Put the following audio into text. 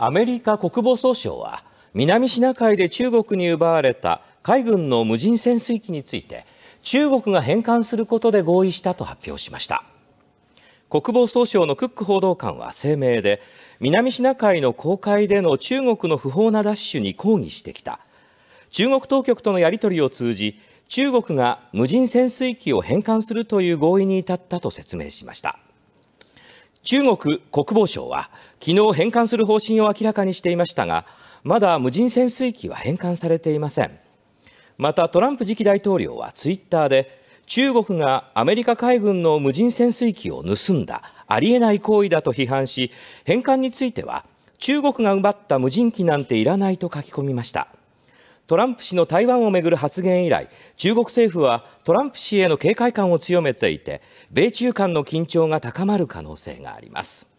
アメリカ国防総省は南シナ海で中国に奪われた海軍の無人潜水機について中国が返還することで合意したと発表しました。国防総省のクック報道官は声明で南シナ海の公海での中国の不法な奪取に抗議してきた。中国当局とのやり取りを通じ中国が無人潜水機を返還するという合意に至ったと説明しました。中国国防省は昨日返還する方針を明らかにしていましたがまだ無人潜水機は返還されていません。またトランプ次期大統領はツイッターで中国がアメリカ海軍の無人潜水機を盗んだありえない行為だと批判し返還については中国が奪った無人機なんていらないと書き込みました。トランプ氏の台湾をめぐる発言以来中国政府はトランプ氏への警戒感を強めていて米中間の緊張が高まる可能性があります。